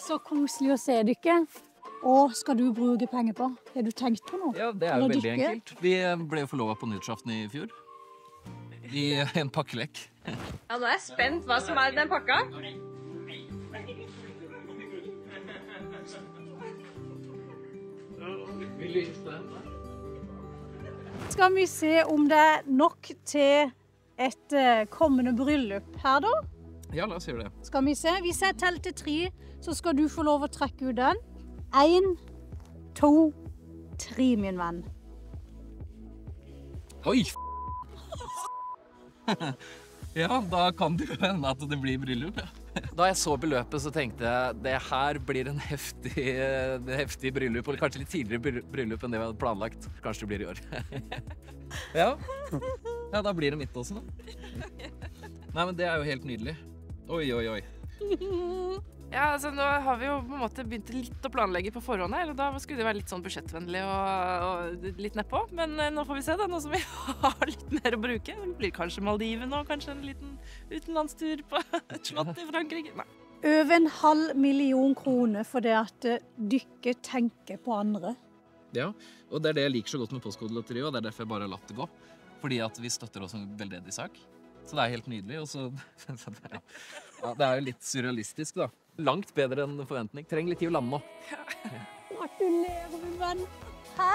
så koselig å se dere. Og skal du bruke penger på? Har du tenkt på noe? Ja, det er jo Eller veldig dykke? enkelt. Vi ble jo forlova på nyttårsaften i fjor. I en pakkelek. Ja, nå er jeg spent hva som er i den pakka. Skal vi se om det er nok til et eh, kommende bryllup her, da? Ja, la oss gjøre det. Skal vi se. Hvis jeg teller til tre, så skal du få lov å trekke ut den. Én, to, tre, min venn. Oi! f- Ja, da kan det jo hende at det blir bryllup, ja. Da jeg så beløpet, så tenkte jeg det her blir en heftig, en heftig bryllup. Eller kanskje litt tidligere bryllup enn det vi hadde planlagt. Kanskje det blir i år. Ja, ja da blir det mitt også, da. Nei, men det er jo helt nydelig. Oi, oi, oi. Ja, altså Nå har vi jo på en måte begynt litt å planlegge på forhånd her, og da skulle det være litt sånn budsjettvennlig og, og litt nedpå. Men eh, nå får vi se, da, nå som vi har litt mer å bruke. Det blir kanskje Maldivene og kanskje en liten utenlandstur på et slott i Frankrike. Nei. Over en halv million kroner for det at eh, dere tenker på andre. Ja, og det er det jeg liker så godt med Postkodelotteriet, og det er derfor jeg bare har latt det gå. Fordi at vi støtter oss en veldedig sak. Så det er helt nydelig. Og så ja. ja, Det er jo litt surrealistisk, da. Langt bedre enn forventning. Trenger litt tid å lande nå. Gratulerer, min venn. Hæ?